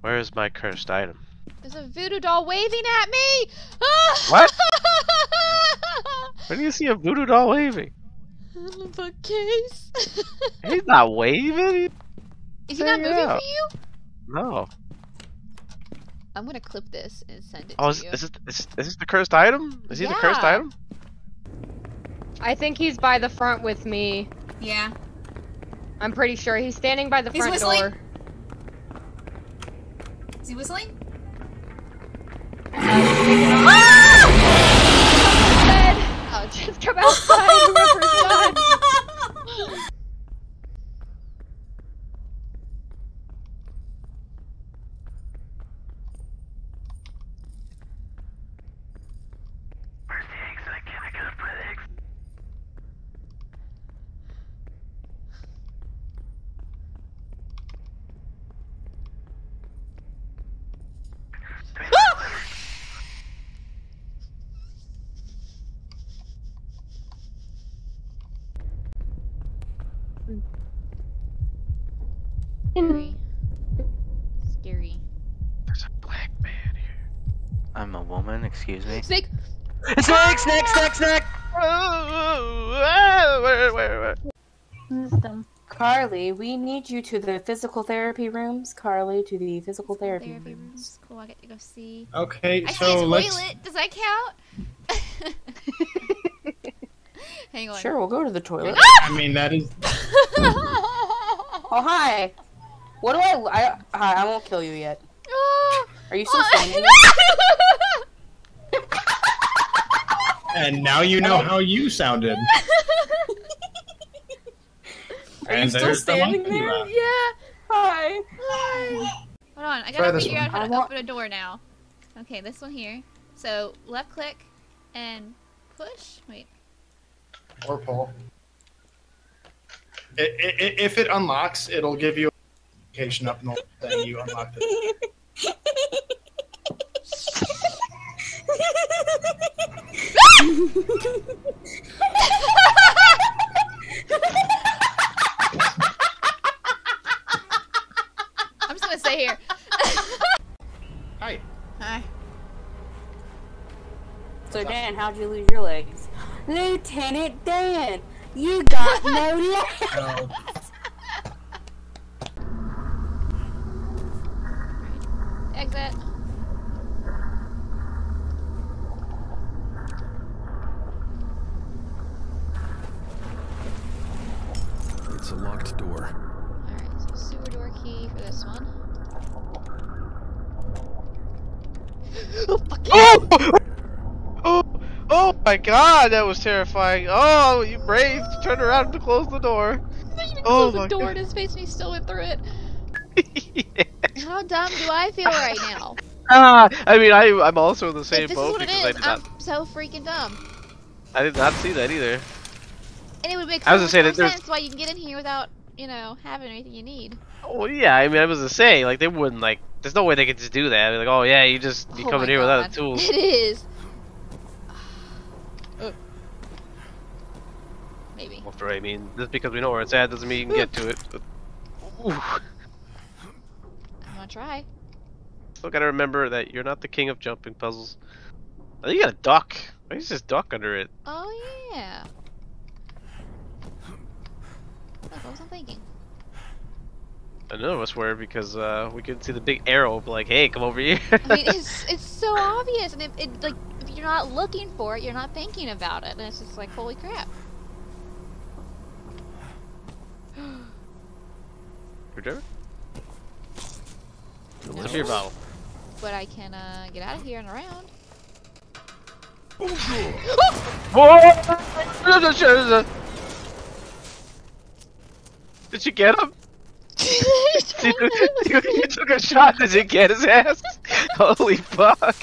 Where is my cursed item? There's a voodoo doll waving at me! What? Where do you see a voodoo doll waving? In the bookcase. He's not waving. Is he not Check it moving for you? No. I'm gonna clip this and send it Oh, to is, you. is, this, is, is this the cursed item? Is he the cursed item? I think he's by the front with me. Yeah. I'm pretty sure he's standing by the He's front whistling. door. He whistling? Dead. Oh, Just come outside, whoever's done. Scary. Scary. There's a black man here. I'm a woman, excuse me. Snake! Snake, snake, snake, snake! Where, where, where? Carly, we need you to the physical therapy rooms. Carly, to the physical therapy, Therapy rooms. rooms. Cool, I get to go see. Okay, I so see a let's. toilet. Does that count? Hang on. Sure, we'll go to the toilet. Ah! I mean, that is. Oh, hi. What do I, I? Hi, I won't kill you yet. Are you still standing? And now you know how you sounded. Are you still there's the standing there? laugh. yeah. Hi. Hi. Hold on. I gotta figure one. out how I to want- open a door now. Okay, this one here. So left click and push. Wait. Or pull. I- I- i- if it unlocks, it'll give you a notification up north that you unlocked it. I'm just gonna stay here. Hi. Hi. So Dan, how'd you lose your legs? Lieutenant Dan, you got no legs. Oh, Exit. It's a locked door. Alright, so sewer door key for this one. oh, fuck you! Oh! Oh my god, that was terrifying. Oh, you brave to turn around to close the door. You Oh closed the door God. in his face and he still went through it. Yeah. How dumb do I feel right now? Ah, I mean, I, I'm also in the same if this is boat because I did I'm not, so freaking dumb. I did not see that either. And it would make I so was much gonna say more that there's- sense why you can get in here without, you know, having anything you need. Oh yeah, I mean, I was gonna say like they wouldn't like. There's no way they could just do that. Like, oh yeah, you just you oh come in here without God. the tools. It is. Maybe. Well, I mean, just because we know where it's at doesn't mean you can get to it. Ooh. I'm gonna try. Still gotta remember that you're not the king of jumping puzzles. Oh, you got a duck. Why is this duck under it? Oh yeah. Look, what was I thinking? I none of us were because uh, we couldn't see the big arrow. Like, hey, come over here. I mean, it's it's so obvious, and it, it like if you're not looking for it, you're not thinking about it, and it's just like holy crap. Screwdriver? What's your bottle? But I can uh, get out of here and around. Whoa! Did you get him? you, you took a shot. Did you get his ass? Holy fuck!